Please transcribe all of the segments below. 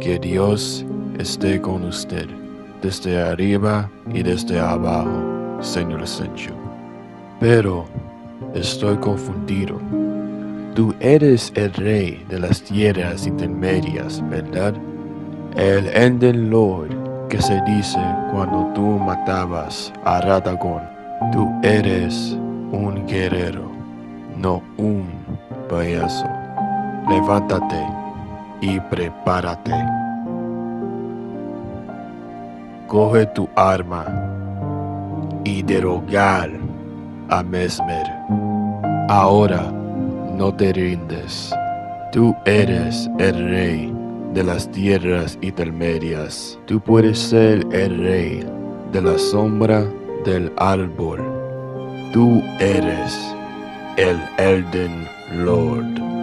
Que Dios esté con usted, desde arriba y desde abajo, señor Senchu. Pero estoy confundido. Tú eres el rey de las tierras intermedias, ¿verdad? El Enden Lord que se dice cuando tú matabas a Radagon. Tú eres un guerrero, no un payaso. Levántate y prepárate. Coge tu arma y derogar a Mesmer. Ahora no te rindes. Tú eres el rey de las tierras intermedias. Tú puedes ser el rey de la sombra del árbol. Tú eres el Elden Lord.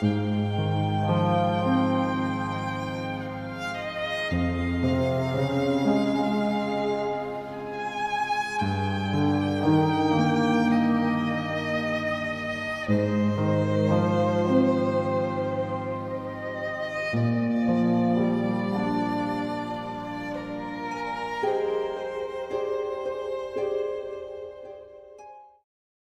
Música